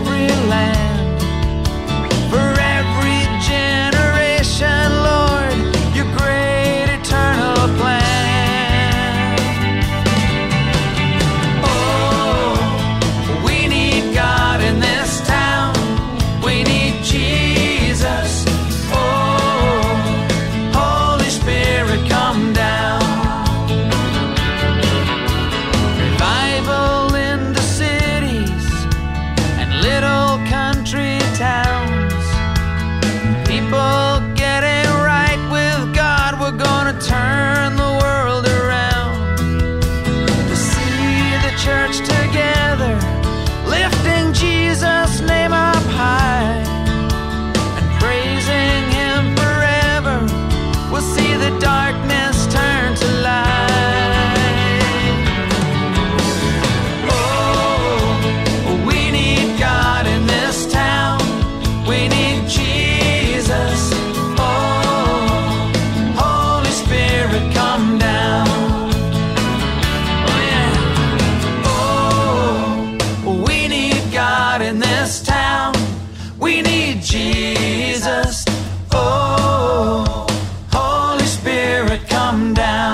every land. this town. We need Jesus. Oh, Holy Spirit, come down.